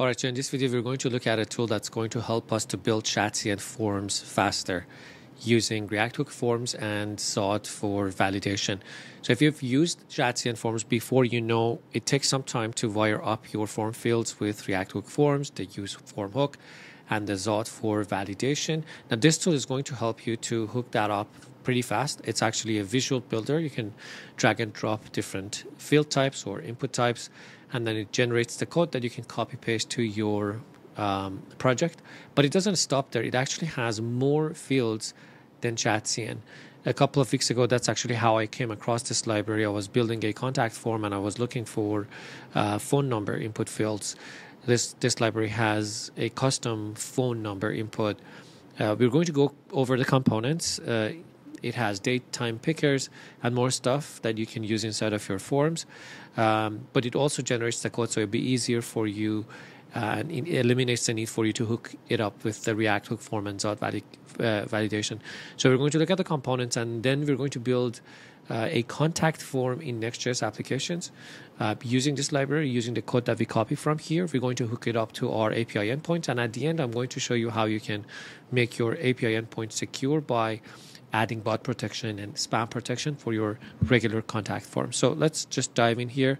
All right, so in this video, we're going to look at a tool that's going to help us to build Shadcn forms faster using React Hook Forms and Zod for validation. So if you've used Shadcn forms before, you know it takes some time to wire up your form fields with React Hook Forms. They use Form Hook and the Zod for validation. Now, this tool is going to help you to hook that up pretty fast. It's actually a visual builder. You can drag and drop different field types or input types and then it generates the code that you can copy paste to your um, project. But it doesn't stop there. It actually has more fields than Shadcn. A couple of weeks ago, that's actually how I came across this library. I was building a contact form and I was looking for uh, phone number input fields. This this library has a custom phone number input. Uh, we're going to go over the components. Uh, it has date time pickers and more stuff that you can use inside of your forms. Um, but it also generates the code, so it'll be easier for you. Uh, and it eliminates the need for you to hook it up with the React hook form and Zod valid, uh, validation. So we're going to look at the components, and then we're going to build uh, a contact form in Next.js applications uh, using this library, using the code that we copy from here. We're going to hook it up to our API endpoint, and at the end, I'm going to show you how you can make your API endpoint secure by adding bot protection and spam protection for your regular contact form. So let's just dive in here.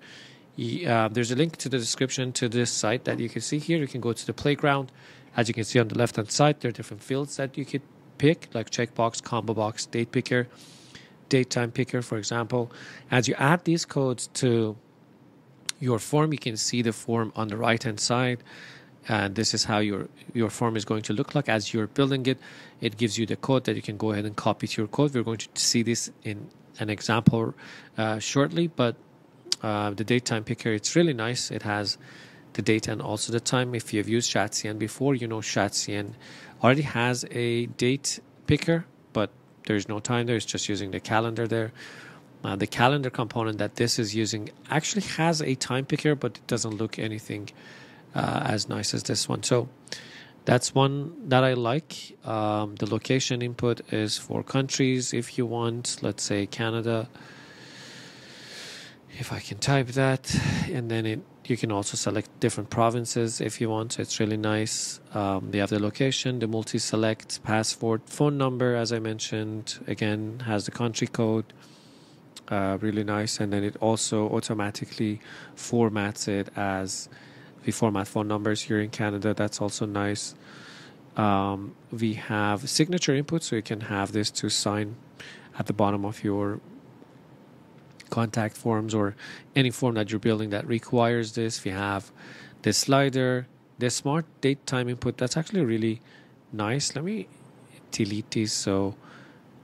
Uh, there's a link to the description to this site that you can see here. You can go to the playground. As you can see on the left hand side, there are different fields that you could pick, like checkbox, combo box, date picker, date time picker, for example. As you add these codes to your form, you can see the form on the right hand side and this is how your your form is going to look like. As you're building it it gives you the code that you can go ahead and copy to your code. We're going to see this in an example uh, shortly but uh, the date time picker it's really nice. It has the date and also the time. If you've used Shadcn before you know Shadcn already has a date picker but there's no time there. It's just using the calendar there. Uh, the calendar component that this is using actually has a time picker but it doesn't look anything uh, as nice as this one. So that's one that I like. Um, the location input is for countries if you want, let's say Canada. If I can type that, and then it you can also select different provinces if you want. So it's really nice. Um, they have the location, the multi-select, passport, phone number, as I mentioned. Again, has the country code. Uh, really nice, and then it also automatically formats it as we format phone numbers here in Canada. That's also nice. Um, we have signature input, so you can have this to sign at the bottom of your contact forms or any form that you're building that requires this. We have the slider, the smart date time input. That's actually really nice. Let me delete these so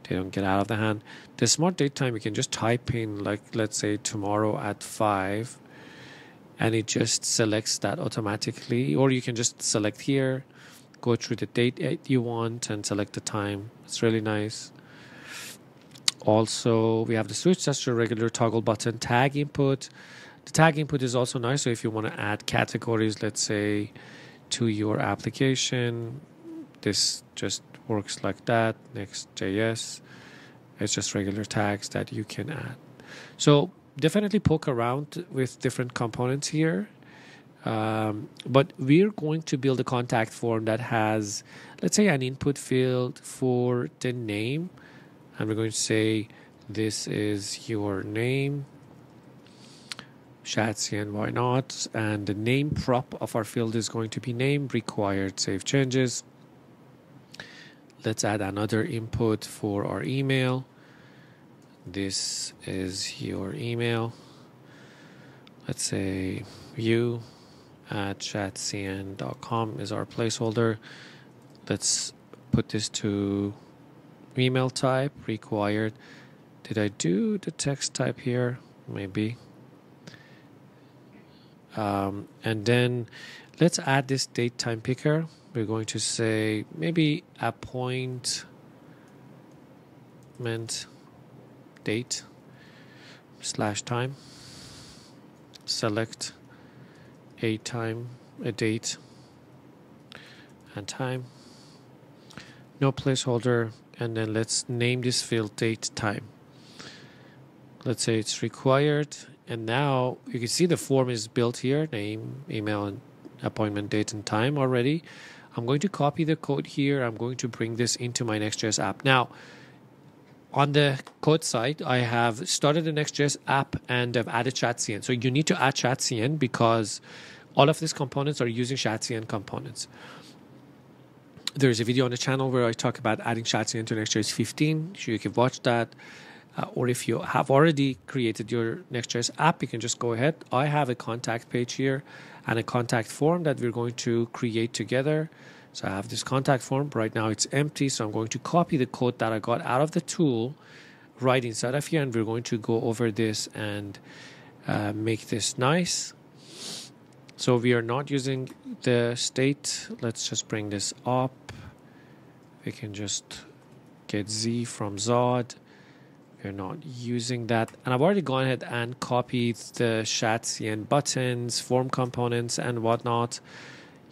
they don't get out of the hand. The smart date time, you can just type in, like, let's say tomorrow at 5 and it just selects that automatically. Or you can just select here go through the date you want and select the time. It's really nice. Also we have the switch. That's your regular toggle button tag input. The tag input is also nice. So if you want to add categories let's say to your application this just works like that. Next js it's just regular tags that you can add. So definitely poke around with different components here. Um, but we're going to build a contact form that has, let's say, an input field for the name. And we're going to say, this is your name. Shadcn, why not? And the name prop of our field is going to be name, required save changes. Let's add another input for our email this is your email. Let's say you at shadcn.com is our placeholder. Let's put this to email type required. Did I do the text type here? Maybe. Um, and then let's add this date time picker. We're going to say maybe appointment date slash time select a time a date and time no placeholder and then let's name this field date time let's say it's required and now you can see the form is built here name email and appointment date and time already. I'm going to copy the code here. I'm going to bring this into my Next.js app. Now, on the code side, I have started the Next.js app and I've added ShadCN. So you need to add ShadCN because all of these components are using ShadCN components. There's a video on the channel where I talk about adding ShadCN to Next.js 15. So you can watch that. Uh, or if you have already created your Next.js app, you can just go ahead. I have a contact page here and a contact form that we're going to create together. So I have this contact form. Right now it's empty. So I'm going to copy the code that I got out of the tool right inside of here. And we're going to go over this and uh, make this nice. So we are not using the state. Let's just bring this up. We can just get Z from Zod. We're not using that. And I've already gone ahead and copied the shadcn buttons, form components, and whatnot.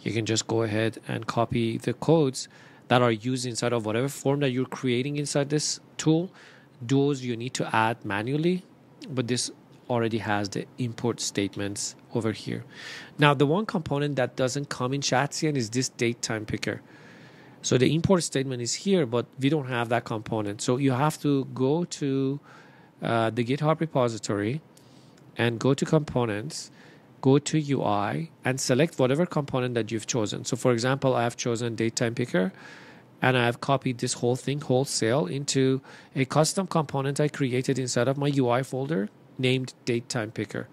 You can just go ahead and copy the codes that are used inside of whatever form that you're creating inside this tool. Those you need to add manually, but this already has the import statements over here. Now, the one component that doesn't come in CN is this date time picker. So the import statement is here, but we don't have that component. So you have to go to uh, the GitHub repository and go to components, go to UI, and select whatever component that you've chosen. So for example, I have chosen datetime picker, and I have copied this whole thing wholesale into a custom component I created inside of my UI folder named datetime picker.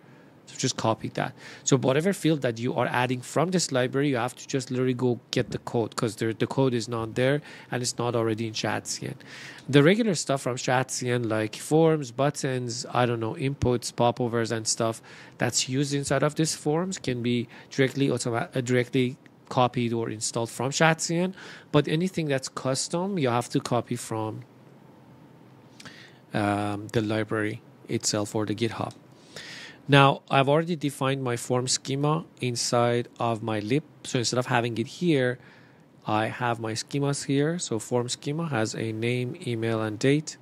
So just copy that. So whatever field that you are adding from this library, you have to just literally go get the code because the code is not there and it's not already in ShadCN. The regular stuff from ShadCN like forms, buttons, I don't know, inputs, popovers and stuff that's used inside of these forms can be directly automatic, uh, directly copied or installed from ShadCN. But anything that's custom, you have to copy from um, the library itself or the GitHub. Now, I've already defined my form schema inside of my lib. So instead of having it here, I have my schemas here. So form schema has a name, email, and date.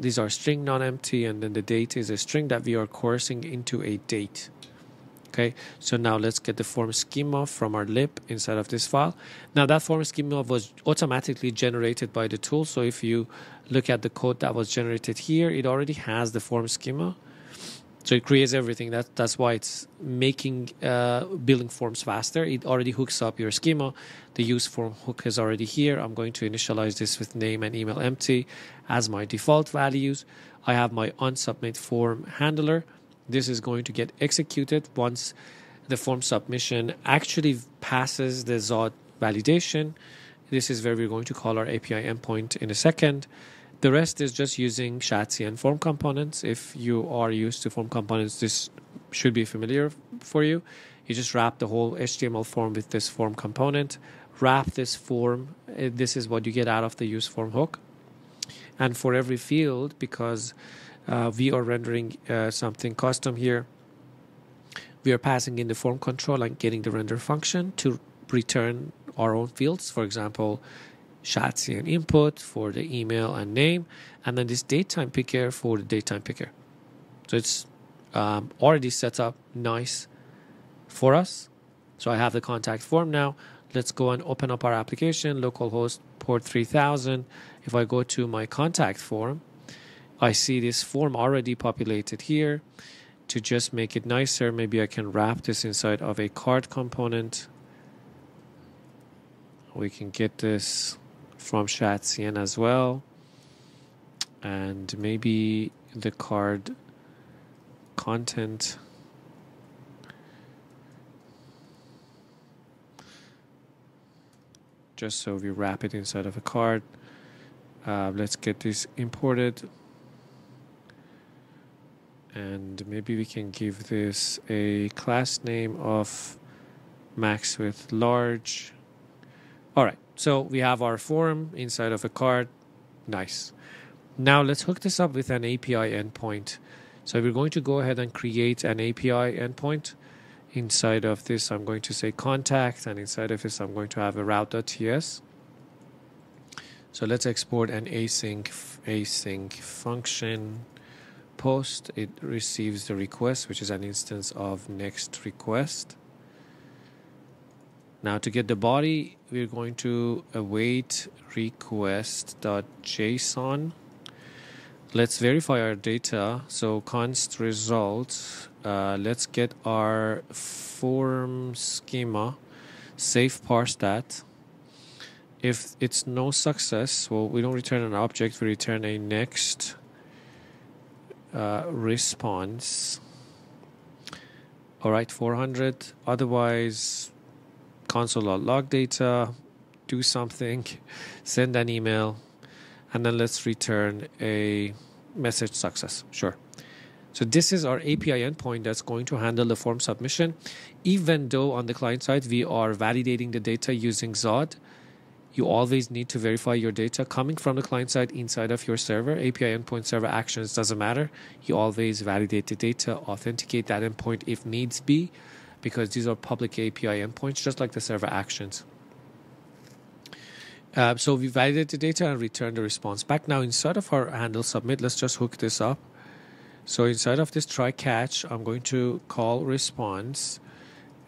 These are string non-empty, and then the date is a string that we are coercing into a date. Okay, so now let's get the form schema from our lib inside of this file. Now that form schema was automatically generated by the tool. So if you look at the code that was generated here, it already has the form schema. So it creates everything. That that's why it's making uh, building forms faster. It already hooks up your schema. The use form hook is already here. I'm going to initialize this with name and email empty as my default values. I have my onSubmit form handler. This is going to get executed once the form submission actually passes the Zod validation. This is where we're going to call our API endpoint in a second. The rest is just using ShadCN form components. If you are used to form components, this should be familiar for you. You just wrap the whole HTML form with this form component, wrap this form. Uh, this is what you get out of the use form hook. And for every field, because uh, we are rendering uh, something custom here, we are passing in the form control and getting the render function to return our own fields. For example, ShadCN input for the email and name, and then this datetime picker for the datetime picker. So it's um, already set up nice for us. So I have the contact form now. Let's go and open up our application, localhost port 3000. If I go to my contact form, I see this form already populated here. To just make it nicer, maybe I can wrap this inside of a card component. We can get this from ShadCN as well. And maybe the card content. Just so we wrap it inside of a card. Uh, let's get this imported. And maybe we can give this a class name of max with large. All right. So we have our form inside of a card. Nice. Now let's hook this up with an API endpoint. So we're going to go ahead and create an API endpoint. Inside of this, I'm going to say contact, and inside of this, I'm going to have a route.ts. So let's export an async async function post. It receives the request, which is an instance of next request. Now to get the body, we're going to await request.json. Let's verify our data. So const result. Uh, let's get our form schema. Safe parse that. If it's no success, well, we don't return an object. We return a next uh, response. All right, 400. Otherwise, console.log data, do something, send an email, and then let's return a message success. Sure. So this is our API endpoint that's going to handle the form submission. Even though on the client side we are validating the data using Zod, you always need to verify your data coming from the client side inside of your server. API endpoint server actions doesn't matter. You always validate the data, authenticate that endpoint if needs be, because these are public API endpoints, just like the server actions. Uh, so we validate the data and return the response back. Now inside of our handle submit, let's just hook this up. So inside of this try catch, I'm going to call response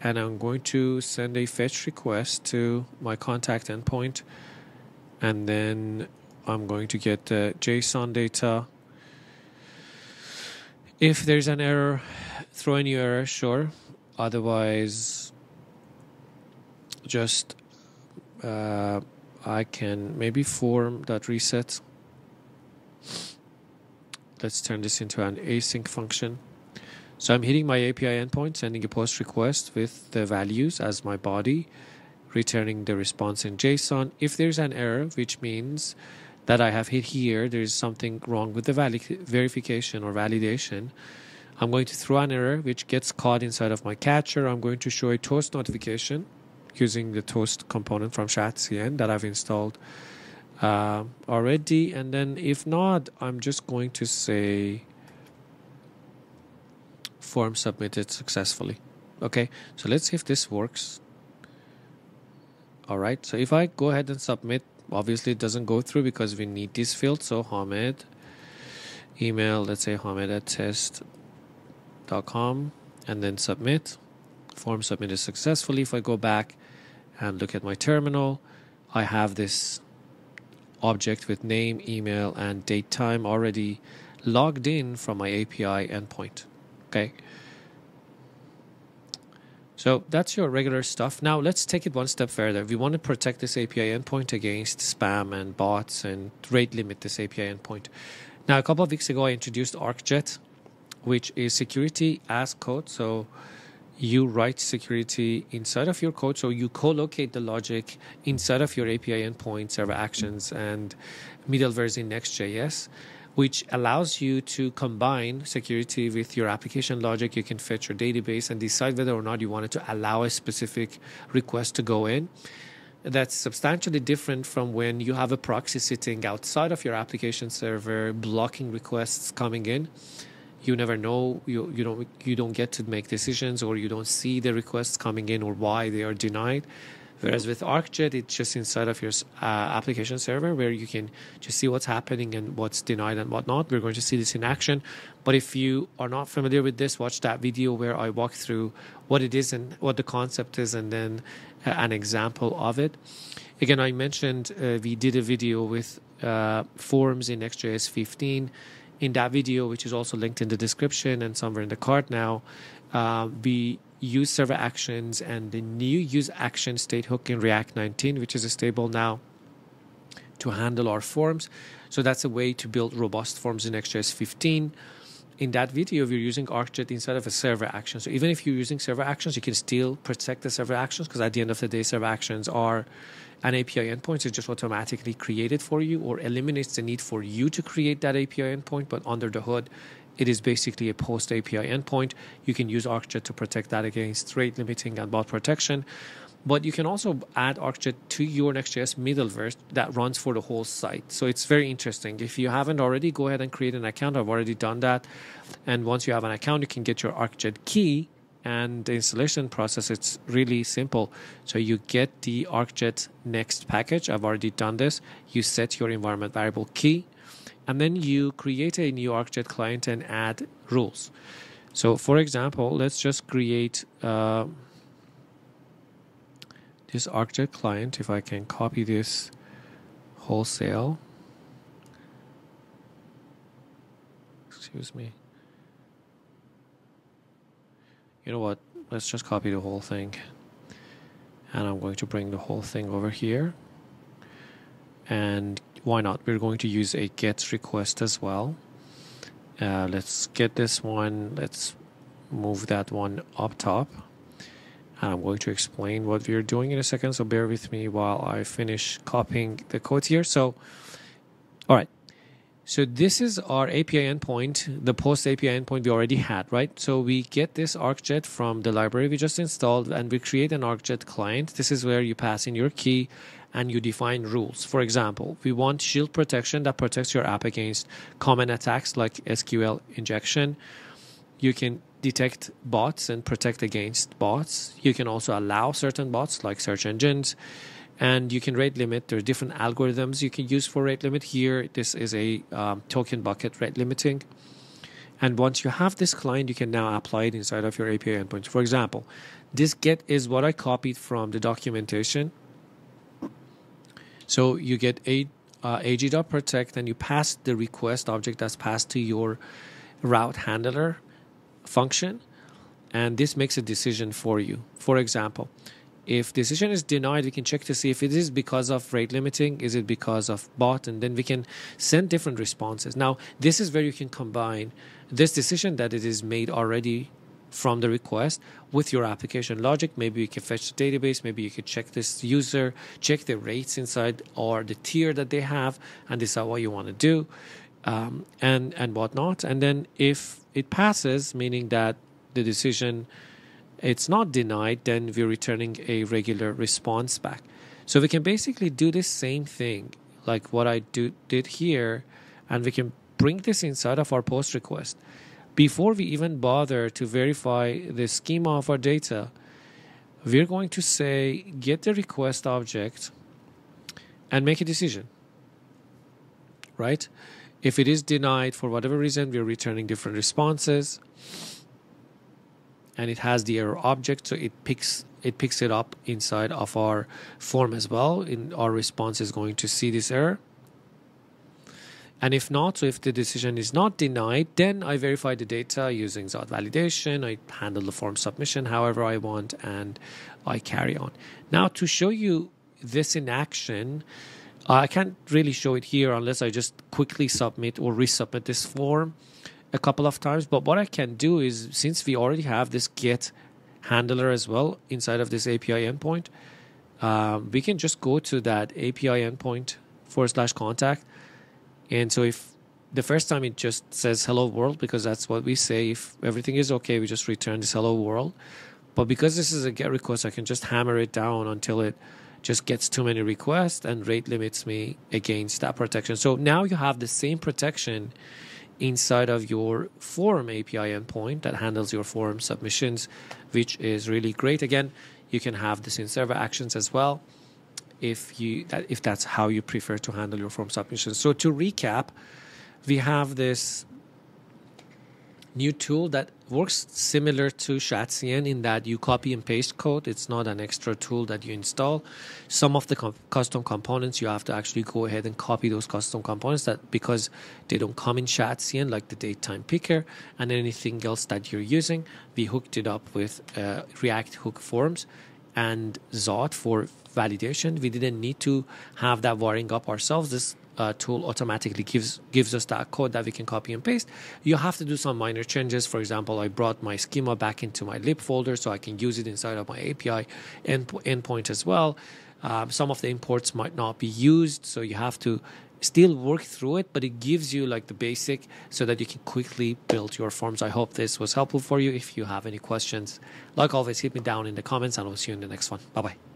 and I'm going to send a fetch request to my contact endpoint and then I'm going to get the JSON data. If there's an error, throw a new error, sure. Otherwise, just uh, I can maybe form that reset. Let's turn this into an async function. So I'm hitting my API endpoint, sending a post request with the values as my body, returning the response in JSON. If there's an error, which means that I have hit here, there's something wrong with the verification or validation. I'm going to throw an error which gets caught inside of my catcher. I'm going to show a toast notification using the toast component from ShadCN that I've installed uh, already. And then if not, I'm just going to say form submitted successfully. Okay, so let's see if this works. All right, so if I go ahead and submit, obviously it doesn't go through because we need this field. So Hamed, email, let's say Hamed at and then submit. Form submitted successfully. If I go back and look at my terminal, I have this object with name, email, and date time already logged in from my API endpoint. Okay. So that's your regular stuff. Now let's take it one step further. We want to protect this API endpoint against spam and bots and rate limit this API endpoint. Now, a couple of weeks ago, I introduced ArcJet, which is security as code. So you write security inside of your code. So you co-locate the logic inside of your API endpoint, server actions, and middlewares in Next.js which allows you to combine security with your application logic. You can fetch your database and decide whether or not you wanted to allow a specific request to go in. That's substantially different from when you have a proxy sitting outside of your application server blocking requests coming in. You never know. You, you don't you don't get to make decisions, or you don't see the requests coming in, or why they are denied. Whereas with ArcJet, it's just inside of your uh, application server where you can just see what's happening and what's denied and whatnot. We're going to see this in action. But if you are not familiar with this, watch that video where I walk through what it is and what the concept is and then uh, an example of it. Again, I mentioned uh, we did a video with uh, forms in Next.js 15. In that video, which is also linked in the description and somewhere in the card now, uh, we use server actions and the new use action state hook in React 19, which is stable now to handle our forms. So that's a way to build robust forms in Next.js 15. In that video, we're using ArcJet instead of a server action. So even if you're using server actions, you can still protect the server actions because at the end of the day, server actions are an API endpoint. is just automatically created for you or eliminates the need for you to create that API endpoint. But under the hood, it is basically a post API endpoint. You can use ArcJet to protect that against rate limiting and bot protection. But you can also add ArcJet to your Next.js middleware that runs for the whole site. So it's very interesting. If you haven't already, go ahead and create an account. I've already done that. And once you have an account, you can get your ArcJet key. And the installation process, it's really simple. So you get the ArcJet Next package. I've already done this. You set your environment variable key and then you create a new ArcJet client and add rules. So, for example, let's just create uh, this ArcJet client, if I can copy this wholesale, excuse me. You know what? Let's just copy the whole thing. And I'm going to bring the whole thing over here. And why not? We're going to use a get request as well. Uh, let's get this one. Let's move that one up top. And I'm going to explain what we're doing in a second, so bear with me while I finish copying the code here. So, all right. So this is our API endpoint, the post API endpoint we already had, right? So we get this ArcJet from the library we just installed and we create an ArcJet client. This is where you pass in your key and you define rules. For example, we want shield protection that protects your app against common attacks like SQL injection. You can detect bots and protect against bots. You can also allow certain bots like search engines and you can rate limit. There are different algorithms you can use for rate limit. Here, this is a um, token bucket rate limiting. And once you have this client, you can now apply it inside of your API endpoint. For example, this get is what I copied from the documentation. So you get a uh, aj.protect and you pass the request object that's passed to your route handler function and this makes a decision for you. For example, if decision is denied, we can check to see if it is because of rate limiting, is it because of bot, and then we can send different responses. Now, this is where you can combine this decision that it is made already from the request with your application logic. Maybe you can fetch the database, maybe you could check this user, check the rates inside or the tier that they have, and decide what you want to do. Um, and and whatnot, and then if it passes, meaning that the decision it's not denied, then we're returning a regular response back. So we can basically do the same thing like what I do, did here, and we can bring this inside of our post request. Before we even bother to verify the schema of our data, we're going to say get the request object and make a decision. Right? If it is denied for whatever reason, we're returning different responses and it has the error object so it picks it picks it up inside of our form as well in our response is going to see this error. And if not so if the decision is not denied then i verify the data using zod validation i handle the form submission however i want and i carry on. Now to show you this in action i can't really show it here unless i just quickly submit or resubmit this form a couple of times. But what I can do is, since we already have this get handler as well inside of this API endpoint, um, we can just go to that API endpoint forward slash contact. And so if the first time it just says hello world, because that's what we say, if everything is okay, we just return this hello world. But because this is a get request, I can just hammer it down until it just gets too many requests and rate limits me against that protection. So now you have the same protection inside of your form API endpoint that handles your form submissions, which is really great. Again, you can have this in server actions as well if you that if that's how you prefer to handle your form submissions. So to recap, we have this new tool that works similar to Shadcn in that you copy and paste code. It's not an extra tool that you install. Some of the com- custom components you have to actually go ahead and copy those custom components that because they don't come in Shadcn like the datetime picker and anything else that you're using. We hooked it up with uh, React Hook Forms and Zod for validation. We didn't need to have that wiring up ourselves. This uh, tool automatically gives gives us that code that we can copy and paste. You have to do some minor changes. For example, I brought my schema back into my lib folder so I can use it inside of my API end, endpoint as well. Um, some of the imports might not be used, so you have to still work through it, but it gives you like the basic so that you can quickly build your forms. I hope this was helpful for you. If you have any questions, like always, hit me down in the comments and I'll see you in the next one. Bye bye.